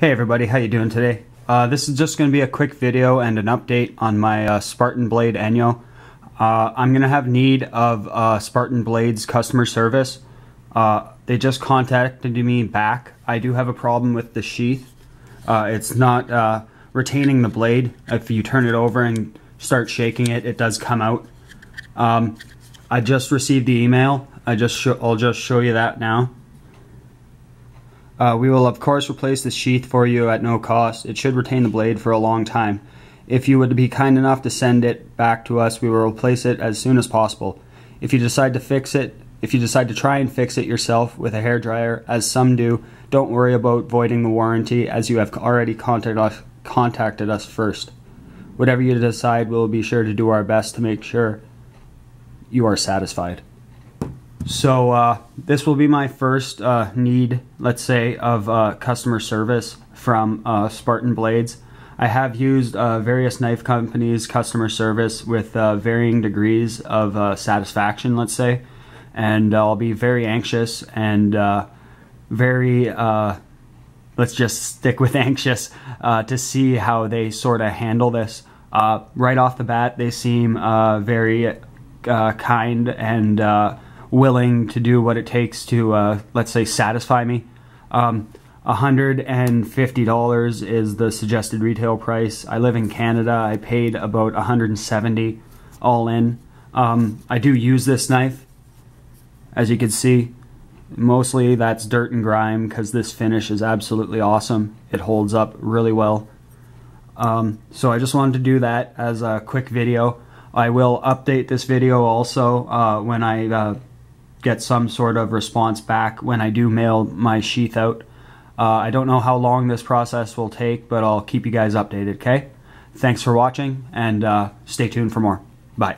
Hey everybody, how you doing today? Uh, this is just going to be a quick video and an update on my uh, Spartan Blade Enyo. Uh, I'm going to have need of uh, Spartan Blades customer service. Uh, they just contacted me back. I do have a problem with the sheath. Uh, it's not retaining the blade. If you turn it over and start shaking it, it does come out. Um, I just received the email. I just I'll just show you that now. Uh, we will of course replace the sheath for you at no cost. It should retain the blade for a long time. If you would be kind enough to send it back to us, we will replace it as soon as possible. If you decide to fix it, if you decide to try and fix it yourself with a hair dryer, as some do, don't worry about voiding the warranty as you have already contacted us, contacted us first. Whatever you decide, we'll be sure to do our best to make sure you are satisfied. So uh, this will be my first uh, need, let's say, of uh, customer service from uh, Spartan Blades. I have used uh, various knife companies' customer service with uh, varying degrees of satisfaction, let's say, and I'll be very anxious and very, let's just stick with anxious, to see how they sort of handle this. right off the bat, they seem very kind and willing to do what it takes to, uh, let's say, satisfy me. Um, $150 is the suggested retail price. I live in Canada. I paid about 170 all in. Um, I do use this knife, as you can see. Mostly that's dirt and grime because this finish is absolutely awesome. It holds up really well. Um, so I just wanted to do that as a quick video. I will update this video also uh, when I uh, get some sort of response back when I do mail my sheath out. Uh, I don't know how long this process will take, but I'll keep you guys updated, okay? Thanks for watching, and uh, stay tuned for more. Bye.